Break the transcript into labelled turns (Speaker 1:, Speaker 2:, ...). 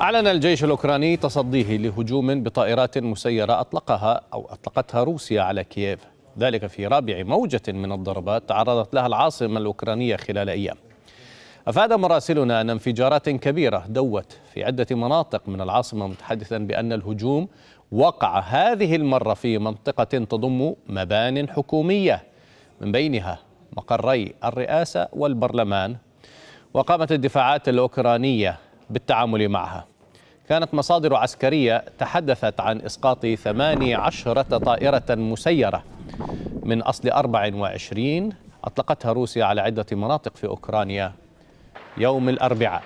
Speaker 1: أعلن الجيش الأوكراني تصديه لهجوم بطائرات مسيرة أطلقها أو أطلقتها روسيا على كييف. ذلك في رابع موجة من الضربات تعرضت لها العاصمة الأوكرانية خلال أيام. أفاد مراسلنا أن انفجارات كبيرة دوت في عدة مناطق من العاصمة متحدثا بأن الهجوم وقع هذه المرة في منطقة تضم مبان حكومية من بينها مقري الرئاسة والبرلمان. وقامت الدفاعات الأوكرانية بالتعامل معها. كانت مصادر عسكرية تحدثت عن إسقاط 18 طائرة مسيرة من أصل 24 أطلقتها روسيا على عدة مناطق في أوكرانيا يوم الأربعاء.